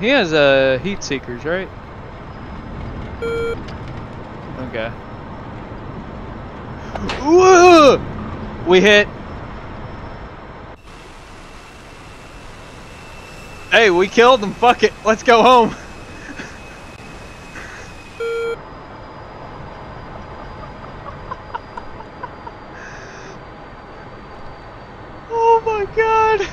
He has uh, heat seekers, right? Okay. Whoa! We hit. Hey, we killed him. Fuck it. Let's go home. Oh god.